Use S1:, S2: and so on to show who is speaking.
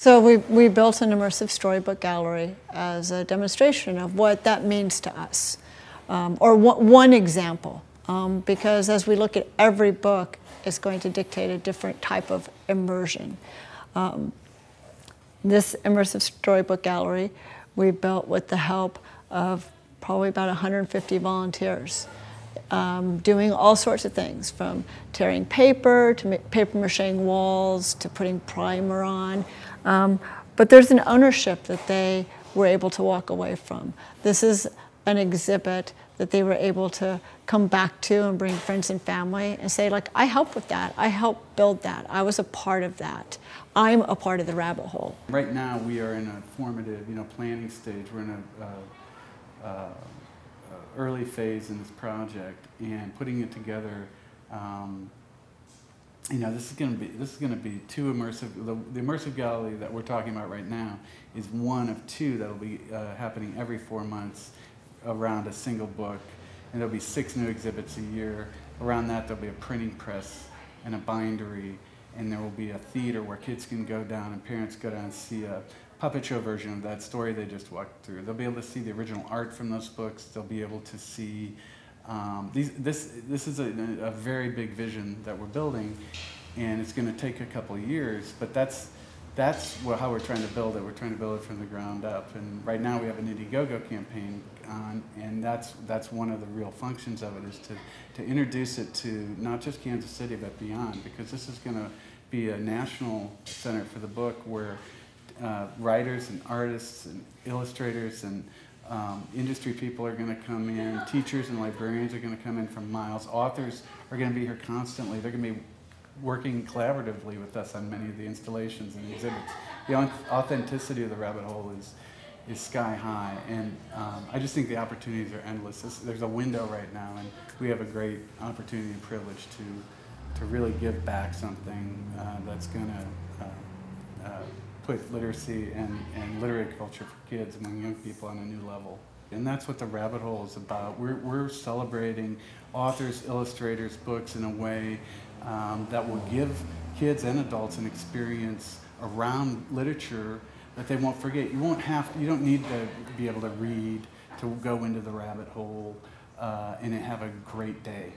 S1: So we, we built an immersive storybook gallery as a demonstration of what that means to us, um, or one example, um, because as we look at every book, it's going to dictate a different type of immersion. Um, this immersive storybook gallery we built with the help of probably about 150 volunteers. Um, doing all sorts of things from tearing paper to paper macheing walls to putting primer on. Um, but there's an ownership that they were able to walk away from. This is an exhibit that they were able to come back to and bring friends and family and say like, I helped with that, I helped build that, I was a part of that. I'm a part of the rabbit hole.
S2: Right now we are in a formative, you know, planning stage. We're in a uh, uh, early phase in this project and putting it together um, you know, this is going to be this is going to be two immersive. The, the, immersive gallery that we're talking about right now is one of two that will be uh, happening every four months around a single book, and there'll be six new exhibits a year. Around that, there'll be a printing press and a bindery, and there will be a theater where kids can go down and parents go down and see a puppet show version of that story they just walked through. They'll be able to see the original art from those books. They'll be able to see um, these, this, this is a, a, very big vision that we're building, and it's going to take a couple of years, but that's, that's what, how we're trying to build it. We're trying to build it from the ground up. And right now we have an Indiegogo campaign on, and that's, that's one of the real functions of it is to, to introduce it to not just Kansas City, but beyond, because this is going to be a national center for the book where uh, writers and artists and illustrators and um, industry people are going to come in, teachers and librarians are going to come in from miles, authors are going to be here constantly. They're going to be working collaboratively with us on many of the installations and exhibits. The authenticity of the rabbit hole is, is sky high, and um, I just think the opportunities are endless. This, there's a window right now, and we have a great opportunity and privilege to, to really give back something uh, that's going to uh, uh, put literacy and, and literary culture for kids among young people on a new level. And that's what the rabbit hole is about. We're, we're celebrating authors, illustrators, books in a way um, that will give kids and adults an experience around literature that they won't forget. You won't have, you don't need to be able to read to go into the rabbit hole uh, and have a great day.